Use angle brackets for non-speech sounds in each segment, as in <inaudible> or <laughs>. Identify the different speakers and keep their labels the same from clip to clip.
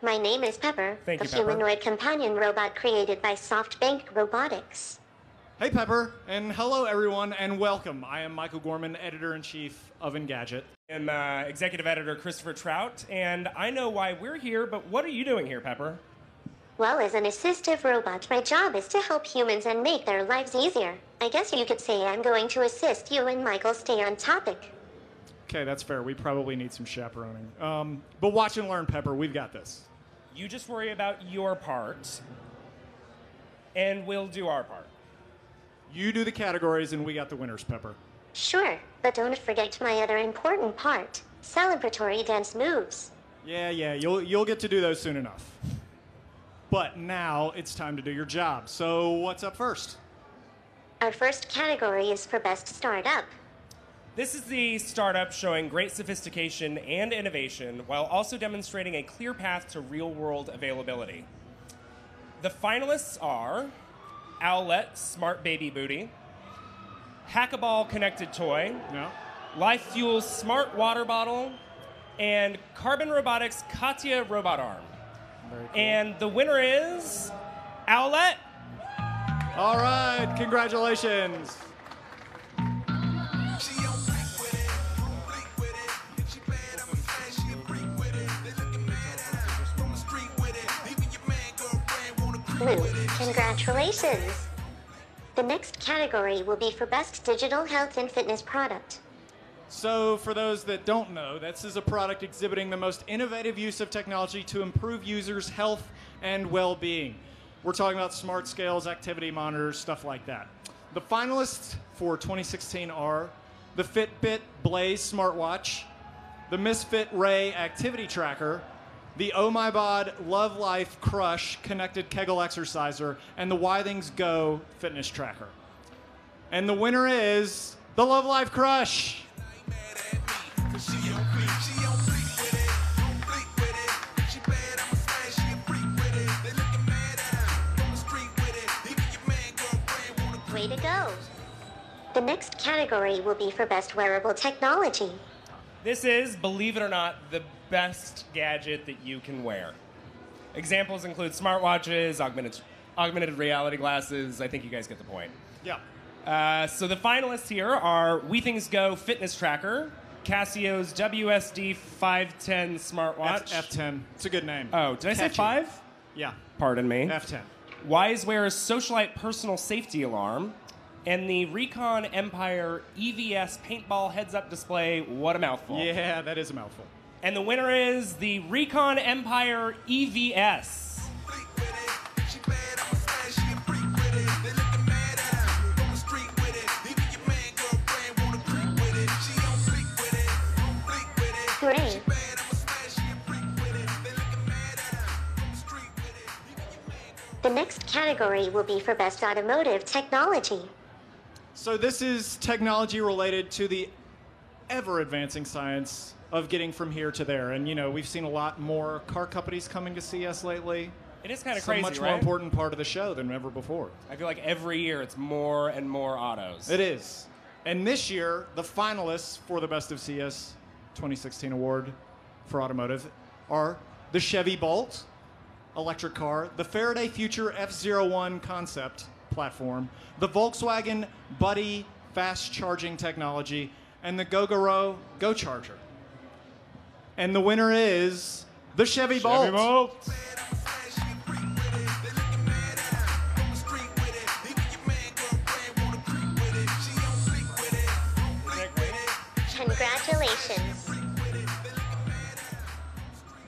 Speaker 1: My name is Pepper,
Speaker 2: Thank
Speaker 1: the
Speaker 2: you, Pepper.
Speaker 1: humanoid companion robot created by SoftBank Robotics.
Speaker 3: Hey, Pepper, and hello, everyone, and welcome. I am Michael Gorman, editor in chief of Engadget.
Speaker 2: I'm uh, executive editor Christopher Trout, and I know why we're here, but what are you doing here, Pepper?
Speaker 1: Well, as an assistive robot, my job is to help humans and make their lives easier. I guess you could say I'm going to assist you and Michael stay on topic.
Speaker 3: Okay, that's fair. We probably need some chaperoning. Um, but watch and learn, Pepper. We've got this.
Speaker 2: You just worry about your part, and we'll do our part.
Speaker 3: You do the categories, and we got the winners, Pepper.
Speaker 1: Sure, but don't forget my other important part celebratory dance moves.
Speaker 3: Yeah, yeah, you'll you'll get to do those soon enough. But now it's time to do your job. So what's up first?
Speaker 1: Our first category is for Best Startup.
Speaker 2: This is the startup showing great sophistication and innovation while also demonstrating a clear path to real world availability. The finalists are Owlet Smart Baby Booty, Hackaball Connected Toy,
Speaker 3: No.
Speaker 2: Life Fuel Smart Water Bottle, and Carbon Robotics Katya Robot Arm.
Speaker 3: Very cool.
Speaker 2: And the winner is Owlet.
Speaker 3: All right, congratulations.
Speaker 1: Blue, congratulations. The next category will be for Best Digital Health and Fitness Product.
Speaker 3: So, for those that don't know, this is a product exhibiting the most innovative use of technology to improve users' health and well being. We're talking about smart scales, activity monitors, stuff like that. The finalists for 2016 are the Fitbit Blaze smartwatch, the Misfit Ray activity tracker, the Oh My Bod Love Life Crush connected Kegel exerciser, and the Withings Go fitness tracker. And the winner is the Love Life Crush.
Speaker 4: She on fleek, she on fleek with it, fleek with it. She bad, I'm a fan, she a freak with it. They looking mad at her from the street with it. Even your man, girlfriend, wanna creep
Speaker 1: Way to go. The next category will be for Best Wearable Technology.
Speaker 2: This is, believe it or not, the best gadget that you can wear. Examples include smartwatches, augmented, augmented reality glasses. I think you guys get the point.
Speaker 3: Yeah.
Speaker 2: Uh, so the finalists here are Withings Go Fitness Tracker, Casio's WSD 510 smartwatch.
Speaker 3: F- F10. It's a good name.
Speaker 2: Oh, did I say
Speaker 3: Catchy.
Speaker 2: five?
Speaker 3: Yeah.
Speaker 2: Pardon me.
Speaker 3: F10.
Speaker 2: Wisewear's Socialite Personal Safety Alarm, and the Recon Empire EVS Paintball Heads-Up Display. What a mouthful!
Speaker 3: Yeah, that is a mouthful.
Speaker 2: And the winner is the Recon Empire EVS.
Speaker 4: fleek with it. She bad, I'm a fan, she a freak with it. They looking mad at her from the street with it. Even your man, girlfriend, wanna creep with it. She on fleek with it, fleek with it.
Speaker 1: Great.
Speaker 4: bad, I'm a fan, she a freak with it. They looking mad at her from the street with it. Even your man,
Speaker 1: The next category will be for Best Automotive Technology.
Speaker 3: So this is technology related to the ever advancing science of getting from here to there. And you know, we've seen a lot more car companies coming to see us lately.
Speaker 2: It is kind of
Speaker 3: It's a
Speaker 2: crazy,
Speaker 3: much
Speaker 2: right?
Speaker 3: more important part of the show than ever before.
Speaker 2: I feel like every year it's more and more autos.
Speaker 3: It is. And this year, the finalists for the Best of CES 2016 award for automotive are the Chevy Bolt electric car, the Faraday Future F01 concept platform, the Volkswagen Buddy fast charging technology, and the Gogoro Go Charger. And the winner is the Chevy, Bolt.
Speaker 4: street with it. Even your man, girlfriend, wanna creep with it. She on fleek with it, fleek with it.
Speaker 1: Congratulations.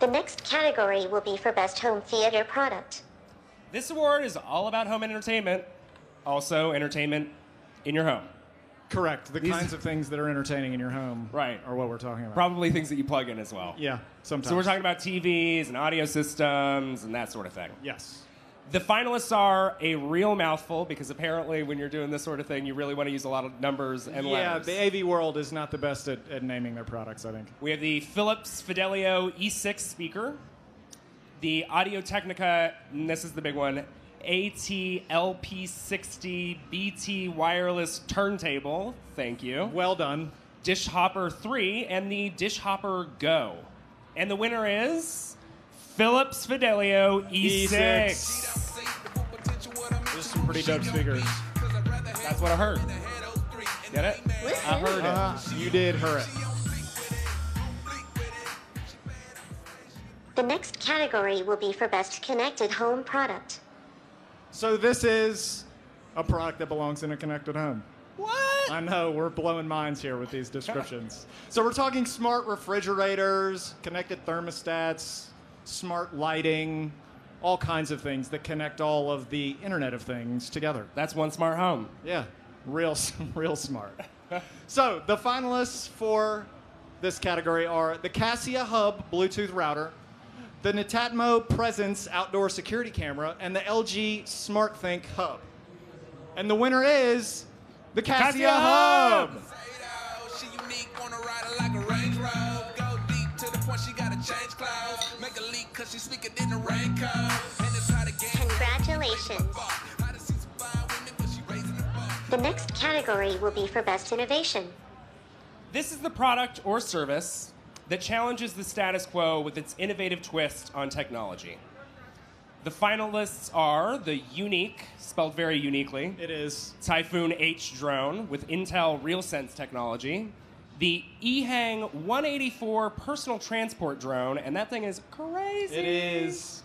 Speaker 1: The next category will be for Best Home Theater Product.
Speaker 2: This award is all about home entertainment, also entertainment in your home.
Speaker 3: Correct. The
Speaker 2: These-
Speaker 3: kinds of things that are entertaining in your home
Speaker 2: Right.
Speaker 3: are what we're talking about.
Speaker 2: Probably things that you plug in as well.
Speaker 3: yeah, sometimes.
Speaker 2: So we're talking about TVs and audio systems and that sort of thing.
Speaker 3: Yes.
Speaker 2: The finalists are a real mouthful because apparently when you're doing this sort of thing, you really want to use a lot of numbers and
Speaker 3: yeah,
Speaker 2: letters.
Speaker 3: the AV world is not the best at, at naming their products, I think.
Speaker 2: We have the Philips Fidelio E6 speaker, the Audio Technica, and this is the big one, ATLP60 BT wireless turntable. Thank you.
Speaker 3: Well done.
Speaker 2: Dish Hopper 3 and the Dish Hopper Go. And the winner is Philips Fidelio E E6.
Speaker 3: There's some pretty dope speakers.
Speaker 2: That's what I heard. Get it? I heard it.
Speaker 3: Uh, you did her it.
Speaker 1: The next category will be for Best Connected Home Product.
Speaker 3: So this is a product that belongs in a connected home.
Speaker 2: What?
Speaker 3: I know we're blowing minds here with these descriptions. <laughs> so we're talking smart refrigerators, connected thermostats, smart lighting, all kinds of things that connect all of the Internet of Things together.
Speaker 2: That's one smart home.
Speaker 3: Yeah, real, <laughs> real smart. so the finalists for this category are the Cassia Hub Bluetooth router, the Netatmo Presence outdoor security camera, and the LG SmartThinQ Hub. And the winner is the Cassia,
Speaker 2: Cassia
Speaker 3: Hub.
Speaker 2: Hub.
Speaker 4: She unique, wanna ride like a Range Rover. Go deep to the point she gotta change clothes. Make a leak cause she's sneaker in the raincoat. And it's how the
Speaker 1: Congratulations.
Speaker 4: I done seen some fine women, but she raising the bar.
Speaker 1: The next category will be for Best Innovation.
Speaker 2: This is the product or service that challenges the status quo with its innovative twist on technology. The finalists are the Yuneec, spelled very uniquely,
Speaker 3: It is.
Speaker 2: Typhoon H drone with Intel RealSense technology, the EHang 184 personal transport drone, and that thing is crazy.
Speaker 3: It is.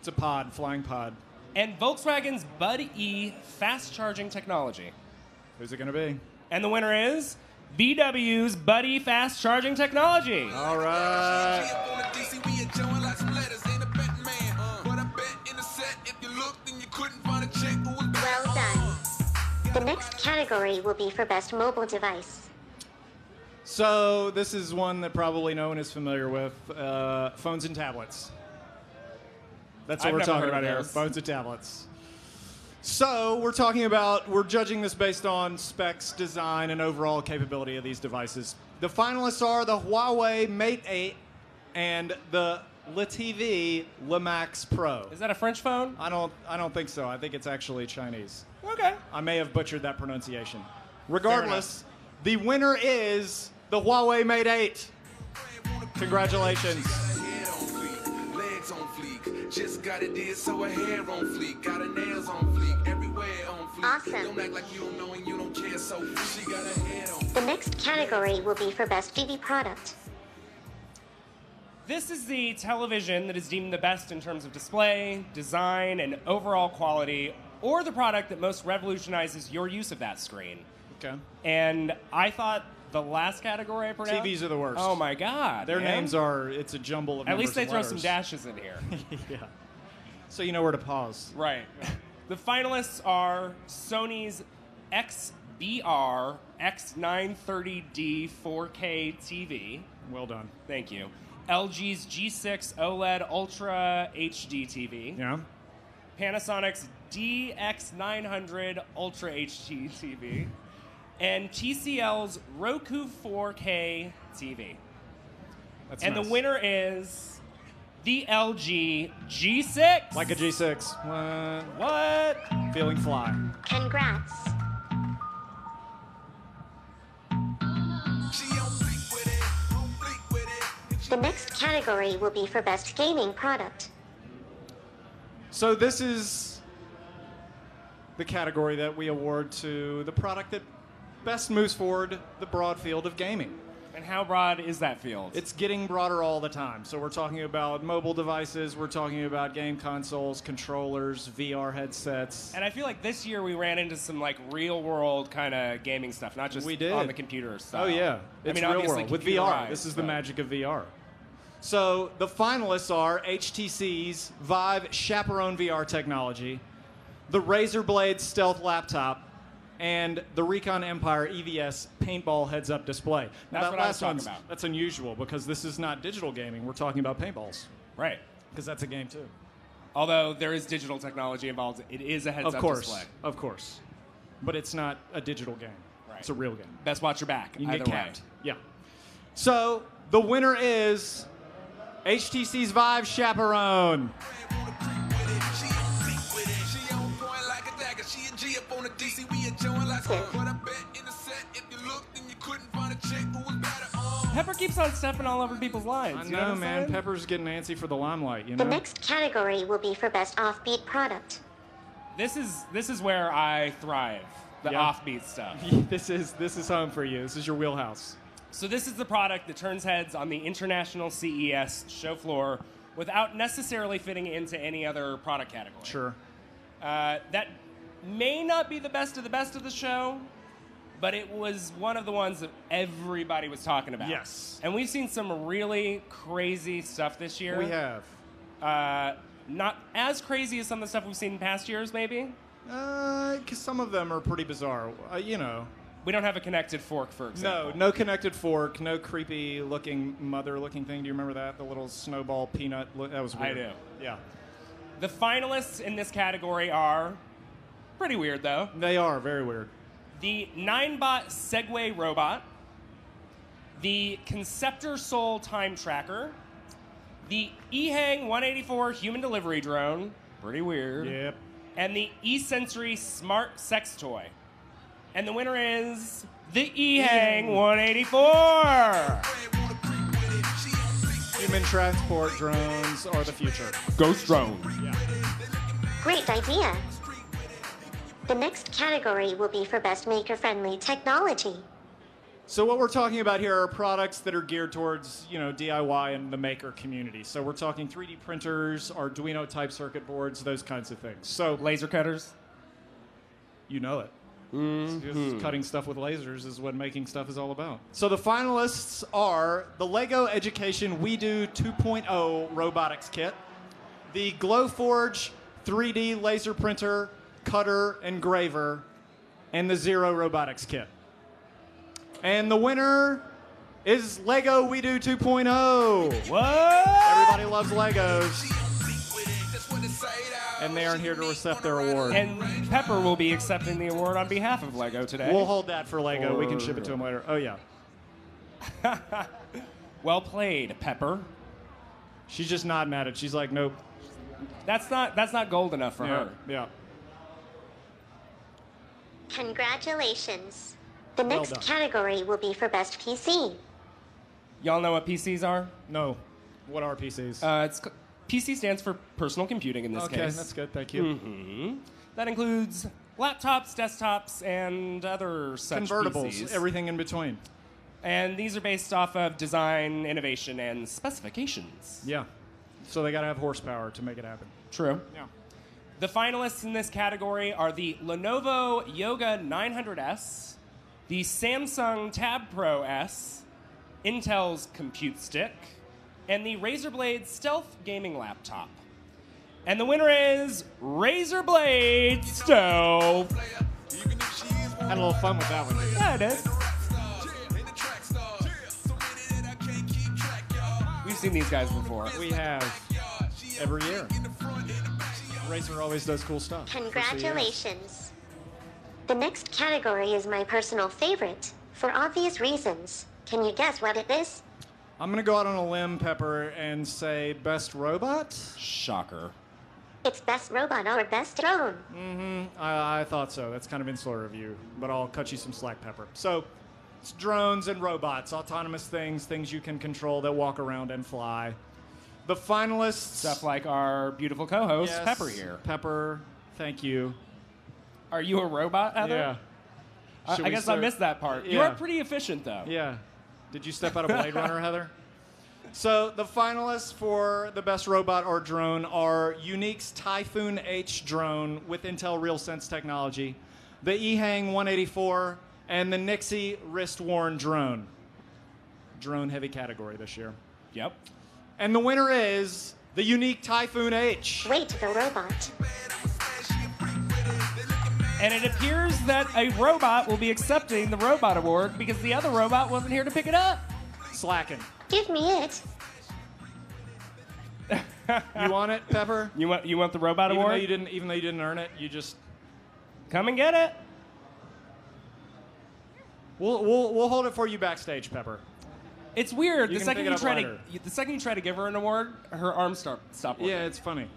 Speaker 3: It's a pod, flying pod.
Speaker 2: And Volkswagen's Bud E fast charging technology.
Speaker 3: Who's it going to be?
Speaker 2: And the winner is VW's Buddy fast charging technology.
Speaker 3: All right.
Speaker 4: She up on the DC, we enjoying like some letters. Ain't a betting man. But I bet in the set, if you looked and you couldn't find a chick who was better.
Speaker 1: Well done. The next category will be for Best Mobile Device.
Speaker 3: So this is one that probably no one is familiar with: uh, phones and tablets. That's what
Speaker 2: I've
Speaker 3: we're talking about here: phones and tablets. So we're talking about we're judging this based on specs, design, and overall capability of these devices. The finalists are the Huawei Mate 8 and the LaTV Lemax Pro.
Speaker 2: Is that a French phone?
Speaker 3: I don't I don't think so. I think it's actually Chinese.
Speaker 2: Okay.
Speaker 3: I may have butchered that pronunciation. Regardless, the winner is the Huawei Mate 8. Congratulations.
Speaker 4: Head on fleek, legs on fleek. Just got it did, so her hair on fleek. Got her nails on fleek, everywhere on fleek.
Speaker 1: Awesome.
Speaker 4: Don't act like you don't know and you don't care, so she got her head on
Speaker 1: The next category will be for Best TV Product.
Speaker 2: This is the television that is deemed the best in terms of display, design, and overall quality, or the product that most revolutionizes your use of that screen.
Speaker 3: Okay.
Speaker 2: And I thought the last category I pronounced.
Speaker 3: TVs are the worst.
Speaker 2: Oh my god.
Speaker 3: Their
Speaker 2: man.
Speaker 3: names are, it's a jumble of
Speaker 2: At least they throw
Speaker 3: and
Speaker 2: some dashes in here. <laughs>
Speaker 3: yeah. So you know where to pause.
Speaker 2: right. The finalists are Sony's XBR X930D 4K TV.
Speaker 3: Well done.
Speaker 2: Thank you. LG's G6 OLED Ultra HD TV.
Speaker 3: Yeah.
Speaker 2: Panasonic's DX900 Ultra HD TV. And TCL's Roku 4K TV.
Speaker 3: That's
Speaker 2: And
Speaker 3: nice.
Speaker 2: the winner is the LG G6.
Speaker 3: Like a G6. What?
Speaker 2: What?
Speaker 3: Feeling fly.
Speaker 1: Congrats.
Speaker 4: She on fleek with it, on fleek with it.
Speaker 1: The next category will be for Best Gaming Product.
Speaker 3: So this is the category that we award to the product that best moves forward the broad field of gaming.
Speaker 2: And how broad is that field?
Speaker 3: It's getting broader all the time. So we're talking about mobile devices, we're talking about game consoles, controllers, VR headsets.
Speaker 2: and I feel like this year we ran into some like real world kind of gaming stuff, not just
Speaker 3: We did.
Speaker 2: on the computer stuff.
Speaker 3: Oh yeah,
Speaker 2: I
Speaker 3: it's
Speaker 2: mean,
Speaker 3: real
Speaker 2: obviously
Speaker 3: world with VR. This is the magic of VR. So the finalists are HTC's Vive Chaperone VR technology, the Razer Blade Stealth laptop, and the Recon Empire EVS paintball heads-up display. Now,
Speaker 2: That's
Speaker 3: that
Speaker 2: what I was
Speaker 3: last
Speaker 2: talking
Speaker 3: one's
Speaker 2: about.
Speaker 3: that's unusual because this is not digital gaming. We're talking about paintballs
Speaker 2: Right.
Speaker 3: because that's a game too.
Speaker 2: Although there is digital technology involved, it is a heads
Speaker 3: Of
Speaker 2: up
Speaker 3: course,
Speaker 2: display.
Speaker 3: of course, but it's not a digital game.
Speaker 2: Right.
Speaker 3: It's a real game.
Speaker 2: Best watch your back.
Speaker 3: You can get
Speaker 2: way.
Speaker 3: capped. Yeah. So the winner is HTC's Vive Chaperone.
Speaker 4: On the DC, we enjoying like
Speaker 1: Yeah.
Speaker 4: But I bet in the set, if you looked and you couldn't find a a chick who was better. Uh,
Speaker 2: Pepper keeps on stepping all over people's lines.
Speaker 3: I
Speaker 2: you
Speaker 3: know,
Speaker 2: what
Speaker 3: man.
Speaker 2: saying?
Speaker 3: Pepper's getting antsy for the limelight. You know.
Speaker 1: The next category will be for best offbeat product.
Speaker 2: This is this is where I thrive. The
Speaker 3: Yeah.
Speaker 2: offbeat stuff. <laughs>
Speaker 3: this is this is home for you. This is your wheelhouse.
Speaker 2: So this is the product that turns heads on the international CES show floor without necessarily fitting into any other product category.
Speaker 3: Sure.
Speaker 2: Uh, that may not be the best of the best of the show, but it was one of the ones that everybody was talking about.
Speaker 3: Yes.
Speaker 2: And we've seen some really crazy stuff this year.
Speaker 3: We have.
Speaker 2: Uh, not as crazy as some of the stuff we've seen in past years, maybe.
Speaker 3: Uh, 'cause some of them are pretty bizarre. Uh, you know.
Speaker 2: We don't have a connected fork, for example.
Speaker 3: no no connected fork, no creepy looking mother looking thing. Do you remember that? The little snowball peanut. Look, that was weird.
Speaker 2: I do.
Speaker 3: Yeah.
Speaker 2: The finalists in this category are pretty weird, though.
Speaker 3: They are very weird.
Speaker 2: The Ninebot Segway robot, the Conceptor Soul time tracker, the eHang 184 human delivery drone, pretty weird,
Speaker 3: Yep.
Speaker 2: and the eSensory smart sex toy. And the winner is the eHang 184.
Speaker 3: Human transport drones are the future.
Speaker 2: Ghost drone.
Speaker 1: Great idea. The next category will be for best maker friendly technology.
Speaker 3: So what we're talking about here are products that are geared towards, you know, DIY and the maker community. So we're talking 3D printers, Arduino type circuit boards, those kinds of things. So
Speaker 2: Laser cutters.
Speaker 3: you know it. Just mm-hmm. cutting stuff with lasers is what making stuff is all about. So the finalists are the Lego Education We Do 2.0 robotics kit, the Glowforge 3D laser printer, cutter, engraver, and the Zero robotics kit. And the winner is Lego We Do 2.0.
Speaker 2: What?
Speaker 3: Everybody loves Legos, and they aren't here to accept their award.
Speaker 2: And Pepper will be accepting the award on behalf of Lego today.
Speaker 3: We'll hold that for Lego. We can ship it to him later. Oh yeah. <laughs>
Speaker 2: well played, Pepper.
Speaker 3: She's just not mad at it. She's like, nope.
Speaker 2: That's not that's not gold enough for
Speaker 3: Yeah.
Speaker 2: her.
Speaker 3: Yeah.
Speaker 1: Congratulations. The
Speaker 3: Well
Speaker 1: next
Speaker 3: done.
Speaker 1: category will be for best PC.
Speaker 2: Y'all know what PCs are?
Speaker 3: No. What are PCs?
Speaker 2: Uh, it's PC stands for personal computing in this
Speaker 3: okay,
Speaker 2: case.
Speaker 3: Okay, that's good. Thank you.
Speaker 2: That includes laptops, desktops, and other such
Speaker 3: Convertibles,
Speaker 2: PCs.
Speaker 3: everything in between.
Speaker 2: and these are based off of design, innovation, and specifications.
Speaker 3: Yeah. So they got to have horsepower to make it happen.
Speaker 2: True.
Speaker 3: Yeah.
Speaker 2: The finalists in this category are the Lenovo Yoga 900S, the Samsung Tab Pro S, Intel's Compute Stick, and the Razer Blade Stealth Gaming Laptop. And the winner is Razer Blade Stealth.
Speaker 3: Had a little fun with that one.
Speaker 2: Yeah, it is. We've seen these guys before.
Speaker 3: We have every year. Razer always does cool stuff.
Speaker 1: Congratulations. The next category is my personal favorite, for obvious reasons. Can you guess what it is?
Speaker 3: I'm gonna go out on a limb, Pepper, and say best robot.
Speaker 2: Shocker.
Speaker 1: It's best robot or best drone. Mm-hmm.
Speaker 3: I, I thought so. That's kind of insular of you, but I'll cut you some slack, Pepper. So, it's drones and robots, autonomous things, things you can control that walk around and fly. The finalists.
Speaker 2: Stuff like our beautiful co-host
Speaker 3: Yes,
Speaker 2: Pepper here.
Speaker 3: Pepper, thank you.
Speaker 2: Are you a robot, Heather?
Speaker 3: Yeah.
Speaker 2: I,
Speaker 3: Should
Speaker 2: I
Speaker 3: we
Speaker 2: guess I
Speaker 3: start-
Speaker 2: missed that part. You
Speaker 3: Yeah.
Speaker 2: are pretty efficient, though.
Speaker 3: Yeah. Did you step out of Blade Runner, Heather? So the finalists for the best robot or drone are Yuneec's Typhoon H drone with Intel RealSense technology, the eHang 184, and the Nixie wrist-worn drone. Drone heavy category this year.
Speaker 2: Yep.
Speaker 3: And the winner is the Yuneec Typhoon H.
Speaker 1: Wait, the robot.
Speaker 2: And it appears that a robot will be accepting the robot award because the other robot wasn't here to pick it up.
Speaker 3: Slacking.
Speaker 1: Give me it. <laughs>
Speaker 3: You want it, Pepper?
Speaker 2: You want you want the robot
Speaker 3: even though
Speaker 2: award?
Speaker 3: you didn't, even though you didn't earn it, you just
Speaker 2: Come and get it.
Speaker 3: we'll, we'll, we'll hold it for you backstage, Pepper.
Speaker 2: It's weird.
Speaker 3: You
Speaker 2: the second you try
Speaker 3: later.
Speaker 2: to the second you try to give her an award, her arms start stop working.
Speaker 3: Yeah, it's funny.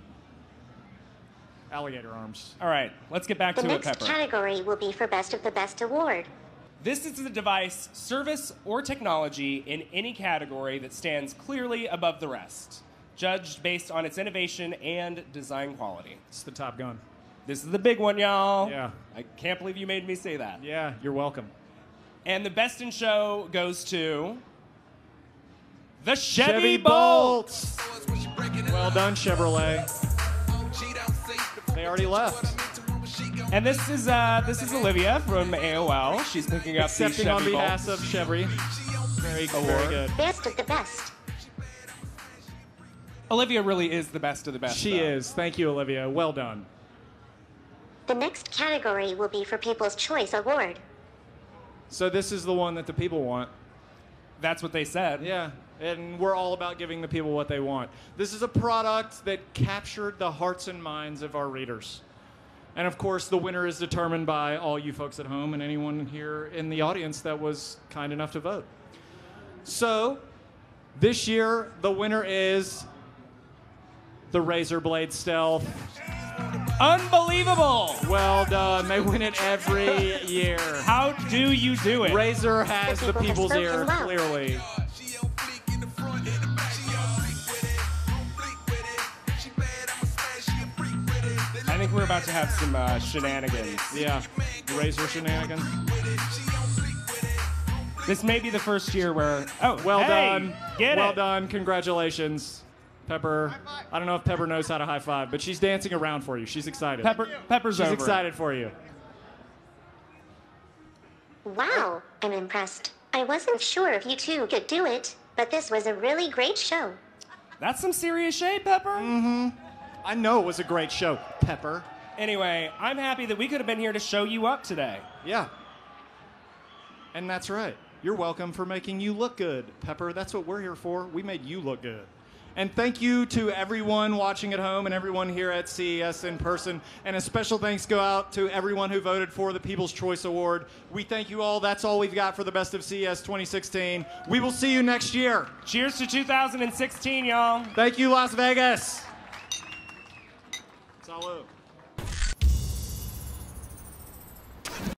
Speaker 3: Alligator arms.
Speaker 2: All right, let's get back
Speaker 1: The
Speaker 2: to it,
Speaker 1: next
Speaker 2: Pepper.
Speaker 1: category will be for best of the best award.
Speaker 2: This is the device, service, or technology in any category that stands clearly above the rest, judged based on its innovation and design quality.
Speaker 3: It's the Top Gun.
Speaker 2: This is the big one, y'all.
Speaker 3: Yeah.
Speaker 2: I can't believe you made me say that.
Speaker 3: Yeah, you're welcome.
Speaker 2: And the best in show goes to the Chevy, Bolt.
Speaker 3: Well done, Chevrolet. They already left.
Speaker 2: And this is uh, this is Olivia from AOL. She's picking up the Chevy
Speaker 3: on behalf
Speaker 2: Bolt.
Speaker 3: of Chevy. Very, very
Speaker 2: Award.
Speaker 3: good.
Speaker 1: Best of the best.
Speaker 2: Olivia really is the best of the best.
Speaker 3: She
Speaker 2: though.
Speaker 3: is. Thank you, Olivia. Well done.
Speaker 1: The next category will be for People's Choice Award.
Speaker 3: So this is the one that the people want.
Speaker 2: That's what they said.
Speaker 3: Yeah, and we're all about giving the people what they want. This is a product that captured the hearts and minds of our readers. And of course, the winner is determined by all you folks at home and anyone here in the audience that was kind enough to vote. So, this year, the winner is the Razer Blade Stealth.
Speaker 2: Unbelievable!
Speaker 3: Well done. They win it every <laughs> year.
Speaker 2: How do you do it?
Speaker 3: Razer has the
Speaker 1: The
Speaker 3: people's ear,
Speaker 1: spoken well.
Speaker 3: clearly.
Speaker 2: I think we're about to have some uh, shenanigans.
Speaker 3: Yeah, Razer shenanigans.
Speaker 2: This may be the first year where. Oh,
Speaker 3: Well
Speaker 2: hey,
Speaker 3: done.
Speaker 2: Get
Speaker 3: well
Speaker 2: it.
Speaker 3: done. Congratulations, Pepper. I don't know if Pepper knows how to high five, but she's dancing around for you. She's excited.
Speaker 2: Pepper, Pepper's
Speaker 3: she's
Speaker 2: over.
Speaker 3: excited for you.
Speaker 1: Wow, I'm impressed. I wasn't sure if you two could do it, but this was a really great show.
Speaker 2: That's some serious shade, Pepper.
Speaker 3: Mm-hmm. I know it was a great show, Pepper.
Speaker 2: Anyway, I'm happy that we could have been here to show you up today.
Speaker 3: Yeah. And that's right. You're welcome for making you look good, Pepper. That's what we're here for. We made you look good. And thank you to everyone watching at home and everyone here at CES in person. And a special thanks go out to everyone who voted for the People's Choice Award. We thank you all. That's all we've got for the best of CES 2016. We will see you next year.
Speaker 2: Cheers to 2016, y'all.
Speaker 3: Thank you, Las Vegas. Salud.